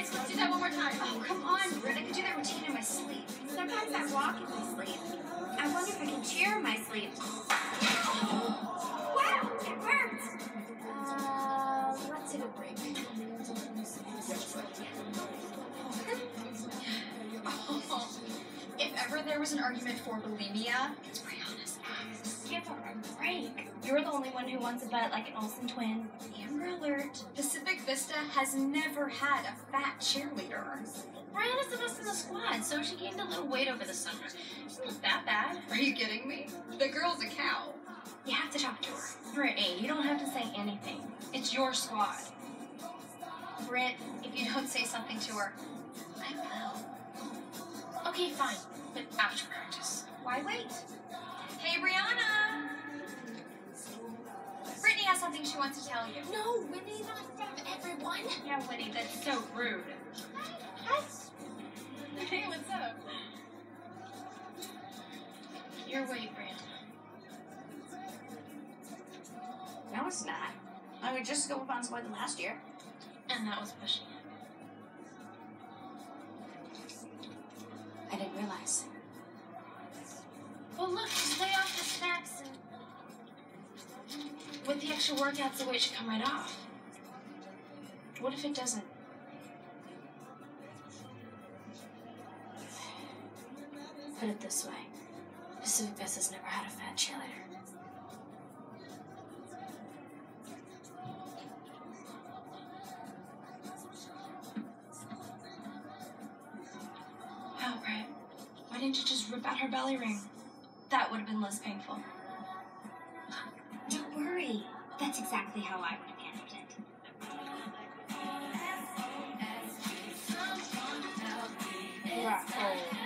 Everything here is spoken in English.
dance. Let's do that one more time. Oh, come on, Britt. I could do that routine in my sleep. Sometimes I walk in my sleep. I wonder if I can cheer in my sleep. Wow, it worked. Uh, let's take a break. if ever there was an argument for bulimia, it's Brianna's ass. Give her a break. You're the only one who wants a butt like an Olsen twin. Amber alert. Pacific Vista has never had a fat cheerleader. Brianna's the best in the squad, so she gained a little weight over the summer. It's not that bad. Are you kidding me? The girl's a cow. You have to talk to her. Brittany, you don't have to say anything. It's your squad. Britt, if you don't say something to her, I will. Okay, fine. But after practice. Why wait? Something she wants to tell you. No, Winnie, not in front of everyone. Yeah, Winnie, that's so rude. Hey, what's up? Your way, Brandon. No, it's not. I would just go up on more last year. And that was pushing it. I didn't realize. Well, look, With the extra workouts, the weight should come right off. What if it doesn't? Put it this way Pacific Vista has never had a fat cheerleader. Why didn't you just rip out her belly ring? That would have been less painful. Don't worry. That's exactly how I would have handled it. Right. Oh.